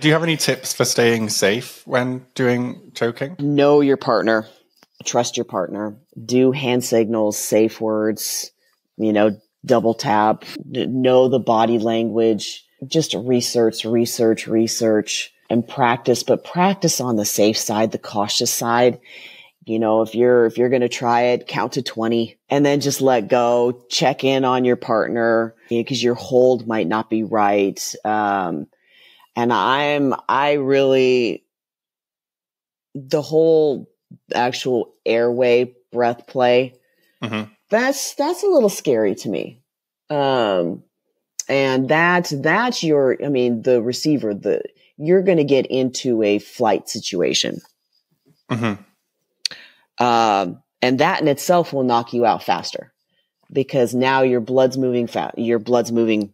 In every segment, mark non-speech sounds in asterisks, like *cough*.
Do you have any tips for staying safe when doing choking? Know your partner. Trust your partner. Do hand signals, safe words, you know, double tap, know the body language, just research, research, research and practice, but practice on the safe side, the cautious side. You know, if you're, if you're going to try it, count to 20 and then just let go, check in on your partner because you know, your hold might not be right. Um, and I'm, I really, the whole actual airway breath play, mm-hmm. that's, that's a little scary to me. Um, and that, that's your, I mean, the receiver, the, you're going to get into a flight situation. Mm-hmm. Um, and that in itself will knock you out faster because now your blood's moving fast, your blood's moving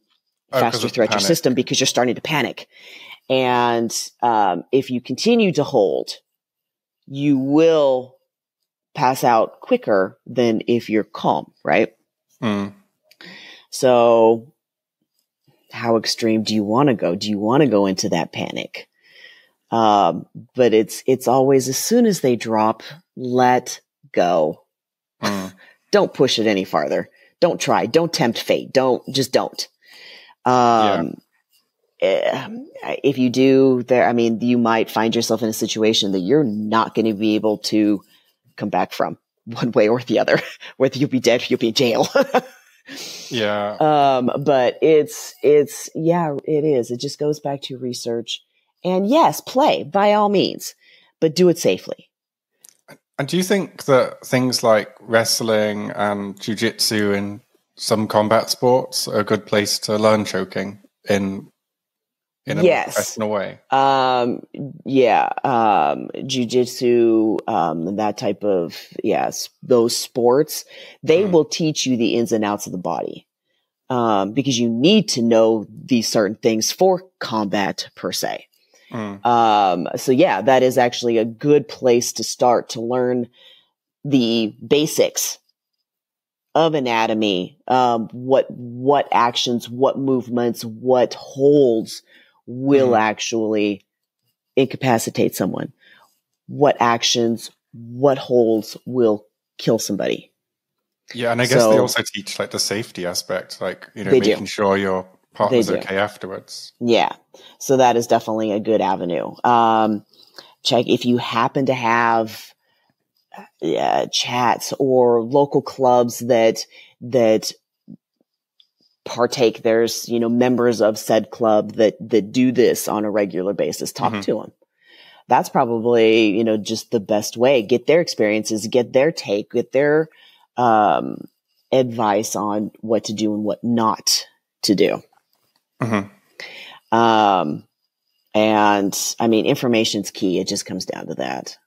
oh, faster throughout your system because you're starting to panic. And um, if you continue to hold, you will pass out quicker than if you're calm, right? Mm. So, how extreme do you want to go? Do you want to go into that panic? Um, but it's it's always as soon as they drop, let go. Mm. *sighs* don't push it any farther. Don't try. Don't tempt fate. Don't just don't. Um, yeah. if you do there, I mean, you might find yourself in a situation that you're not going to be able to come back from *laughs* one way or the other, *laughs* whether you'll be dead or you'll be in jail. *laughs* yeah. Um, but it's, it's, yeah, it is. It just goes back to research and yes, play by all means, but do it safely. And do you think that things like wrestling and jujitsu and some combat sports a good place to learn choking in in a yes. professional way? Um, yeah, um, jujitsu, um, that type of yes, those sports they mm. will teach you the ins and outs of the body. Um, because you need to know these certain things for combat per se. Mm. Um, so yeah, that is actually a good place to start to learn the basics of anatomy, um, what, what actions, what movements, what holds will mm. actually incapacitate someone. What actions, what holds will kill somebody. Yeah, and I guess so, they also teach like the safety aspect, like you know, making do. sure you're partner's okay afterwards. Yeah. So that is definitely a good avenue. Um, check if you happen to have uh, chats or local clubs that, that partake. There's, you know, members of said club that, that do this on a regular basis. Talk mm-hmm. to them. That's probably, you know, just the best way. Get their experiences, get their take, get their, um, advice on what to do and what not to do. Mm-hmm. Um, and I mean, information's key. It just comes down to that.